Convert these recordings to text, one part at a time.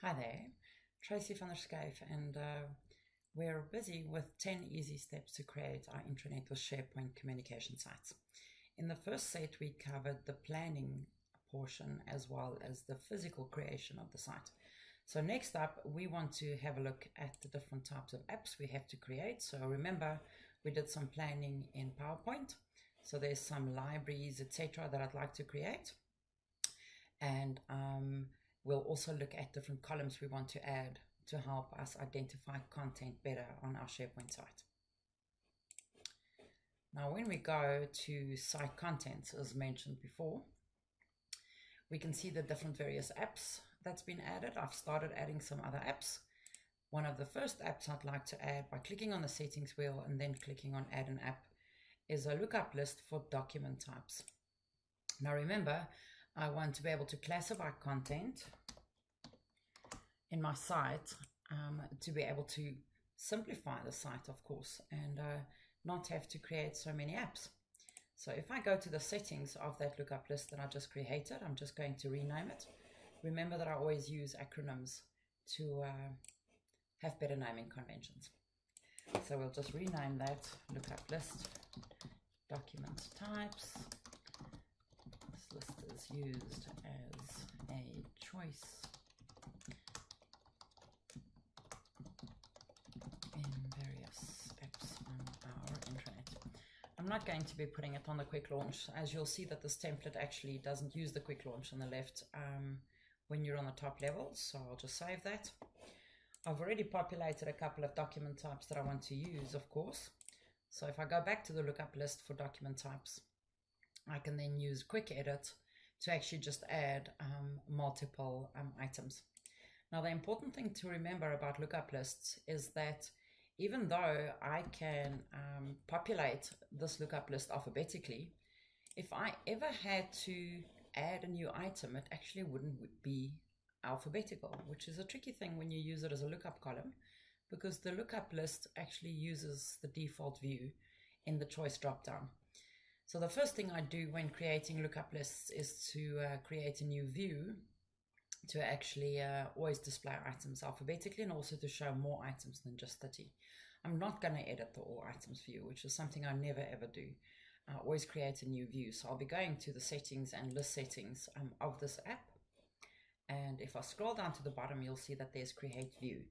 Hi there, Tracy van der Schyff, and uh, we're busy with 10 easy steps to create our intranet with SharePoint communication sites. In the first set, we covered the planning portion as well as the physical creation of the site. So next up, we want to have a look at the different types of apps we have to create. So remember, we did some planning in PowerPoint. So there's some libraries, etc., that I'd like to create. And um, We'll also look at different columns we want to add to help us identify content better on our SharePoint site. Now, when we go to site contents, as mentioned before, we can see the different various apps that's been added. I've started adding some other apps. One of the first apps I'd like to add by clicking on the settings wheel and then clicking on add an app is a lookup list for document types. Now remember, I want to be able to classify content in my site um, to be able to simplify the site, of course, and uh, not have to create so many apps. So if I go to the settings of that lookup list that I just created, I'm just going to rename it. Remember that I always use acronyms to uh, have better naming conventions. So we'll just rename that lookup list document types This list is used as a choice in various apps on our intranet. I'm not going to be putting it on the quick launch as you'll see that this template actually doesn't use the quick launch on the left um, when you're on the top level so I'll just save that. I've already populated a couple of document types that I want to use of course so if I go back to the lookup list for document types I can then use quick edit to actually just add um, multiple um, items. Now the important thing to remember about lookup lists is that even though I can um, populate this lookup list alphabetically, if I ever had to add a new item, it actually wouldn't be alphabetical, which is a tricky thing when you use it as a lookup column because the lookup list actually uses the default view in the choice dropdown. So the first thing I do when creating lookup lists is to uh, create a new view to actually uh, always display items alphabetically and also to show more items than just 30. I'm not going to edit the all items view, which is something I never ever do. I always create a new view. So I'll be going to the settings and list settings um, of this app. And if I scroll down to the bottom, you'll see that there's create view.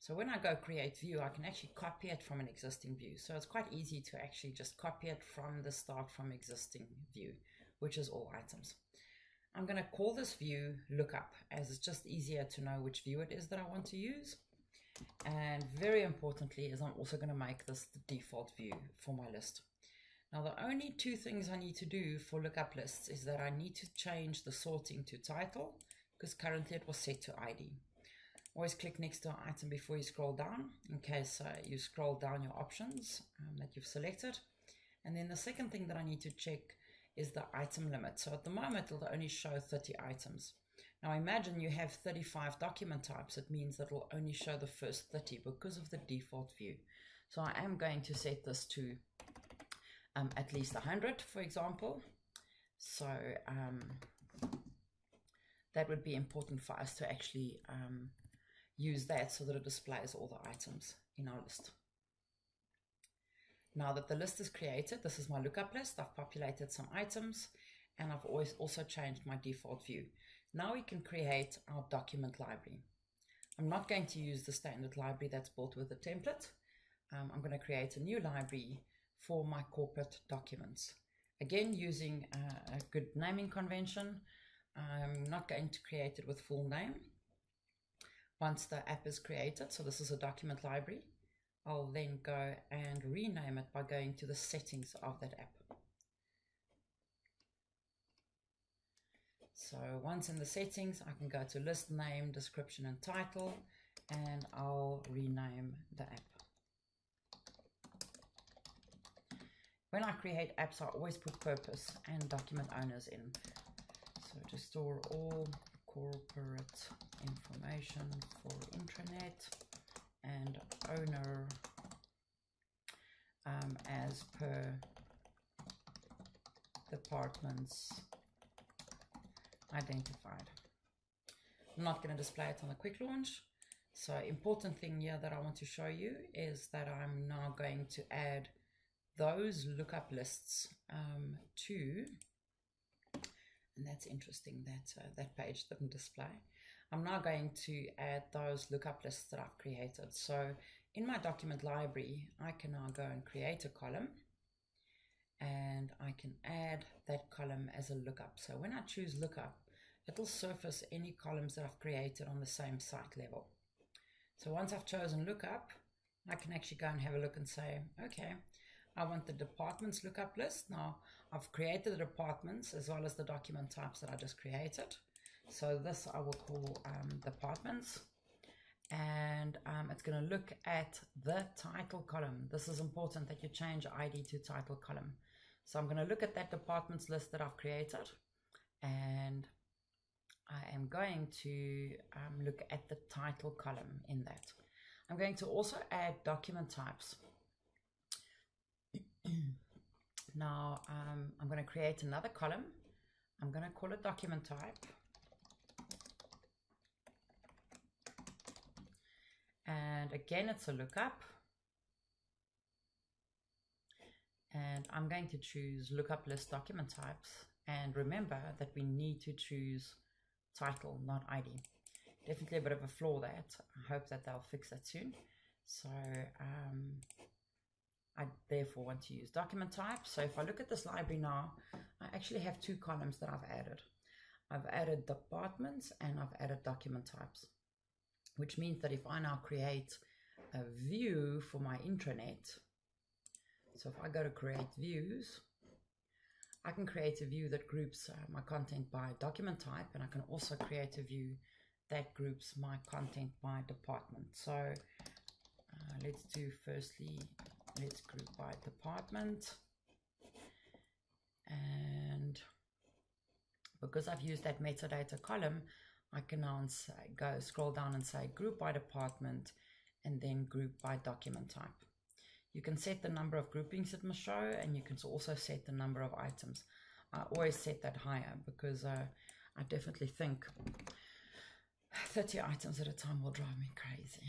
So when I go create view, I can actually copy it from an existing view. So it's quite easy to actually just copy it from the start from existing view, which is all items. I'm going to call this view lookup as it's just easier to know which view it is that I want to use. And very importantly is I'm also going to make this the default view for my list. Now the only two things I need to do for lookup lists is that I need to change the sorting to title because currently it was set to ID. Always click next to an item before you scroll down in case uh, you scroll down your options um, that you've selected. And then the second thing that I need to check is the item limit. So at the moment, it'll only show 30 items. Now imagine you have 35 document types. It means that it'll only show the first 30 because of the default view. So I am going to set this to um, at least 100, for example. So um, that would be important for us to actually um, use that so that it displays all the items in our list. Now that the list is created, this is my lookup list. I've populated some items and I've always also changed my default view. Now we can create our document library. I'm not going to use the standard library that's built with the template. Um, I'm going to create a new library for my corporate documents. Again, using uh, a good naming convention. I'm not going to create it with full name once the app is created, so this is a document library, I'll then go and rename it by going to the settings of that app. So once in the settings, I can go to list name, description and title, and I'll rename the app. When I create apps, I always put purpose and document owners in. So to store all corporate information for intranet and owner um, as per departments identified. I'm not going to display it on the quick launch. So important thing here that I want to show you is that I'm now going to add those lookup lists um, to, and that's interesting that uh, that page didn't display. I'm now going to add those lookup lists that I've created. So in my document library, I can now go and create a column and I can add that column as a lookup. So when I choose lookup, it'll surface any columns that I've created on the same site level. So once I've chosen lookup, I can actually go and have a look and say, okay, I want the departments lookup list. Now I've created the departments as well as the document types that I just created. So this I will call um, departments and um, it's going to look at the title column. This is important that you change ID to title column. So I'm going to look at that departments list that I've created and I am going to um, look at the title column in that. I'm going to also add document types. now um, I'm going to create another column. I'm going to call it document type. And again, it's a lookup. And I'm going to choose lookup list document types. And remember that we need to choose title, not ID. Definitely a bit of a flaw that. I hope that they'll fix that soon. So um, I therefore want to use document type. So if I look at this library now, I actually have two columns that I've added. I've added departments and I've added document types, which means that if I now create a view for my intranet, so if I go to create views, I can create a view that groups uh, my content by document type, and I can also create a view that groups my content by department. So uh, let's do firstly, let's group by department. And because I've used that metadata column, I can now say, go scroll down and say group by department and then group by document type. You can set the number of groupings it must show and you can also set the number of items. I always set that higher because uh, I definitely think 30 items at a time will drive me crazy.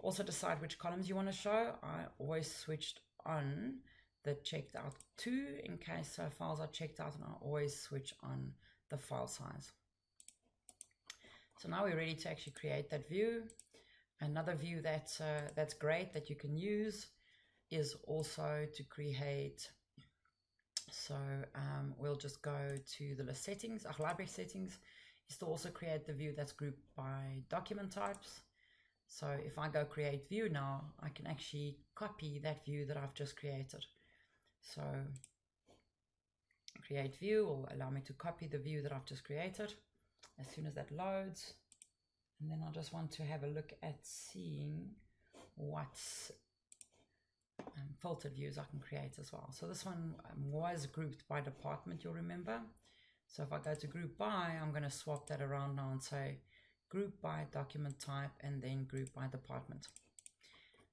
Also decide which columns you want to show. I always switched on the checked out to in case uh, files are checked out and I always switch on the file size. So now we're ready to actually create that view. Another view that's, uh, that's great that you can use is also to create, so um, we'll just go to the list settings, our library settings, is to also create the view that's grouped by document types. So if I go create view now, I can actually copy that view that I've just created. So create view will allow me to copy the view that I've just created as soon as that loads. And then I just want to have a look at seeing what um, filtered views I can create as well. So this one um, was grouped by department, you'll remember. So if I go to group by, I'm going to swap that around now and say group by document type and then group by department.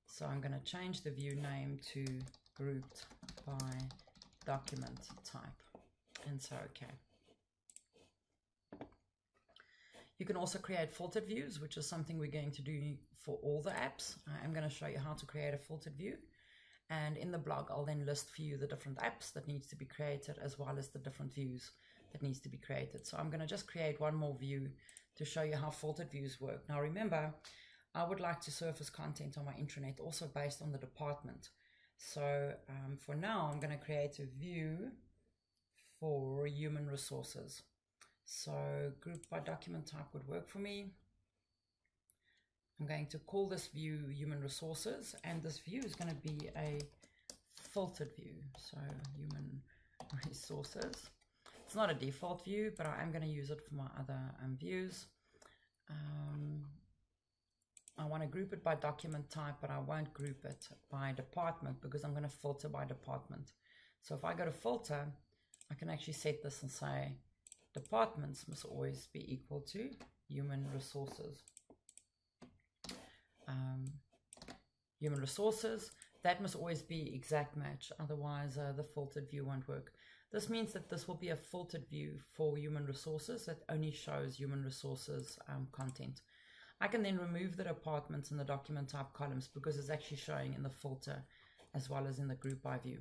So I'm going to change the view name to grouped by document type and so okay. You can also create filtered views, which is something we're going to do for all the apps. I'm going to show you how to create a filtered view. And in the blog, I'll then list for you the different apps that needs to be created as well as the different views that needs to be created. So I'm going to just create one more view to show you how filtered views work. Now remember, I would like to surface content on my intranet also based on the department. So um, for now, I'm going to create a view for human resources. So group by document type would work for me. I'm going to call this view human resources and this view is going to be a filtered view. So human resources. It's not a default view, but I am going to use it for my other um, views. Um, I want to group it by document type, but I won't group it by department because I'm going to filter by department. So if I go to filter, I can actually set this and say departments must always be equal to human resources. Um, human resources, that must always be exact match, otherwise uh, the filtered view won't work. This means that this will be a filtered view for human resources that only shows human resources um, content. I can then remove the departments in the document type columns because it's actually showing in the filter as well as in the group by view.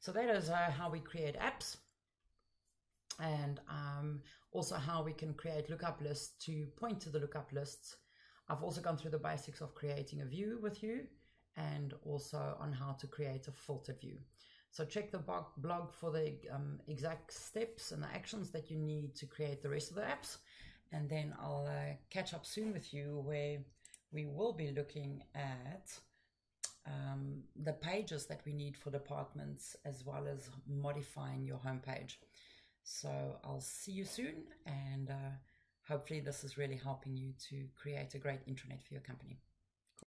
So that is uh, how we create apps and um, also how we can create lookup lists to point to the lookup lists. I've also gone through the basics of creating a view with you and also on how to create a filter view. So check the blog for the um, exact steps and the actions that you need to create the rest of the apps. And then I'll uh, catch up soon with you where we will be looking at um, the pages that we need for departments as well as modifying your homepage. So I'll see you soon and uh, hopefully this is really helping you to create a great intranet for your company.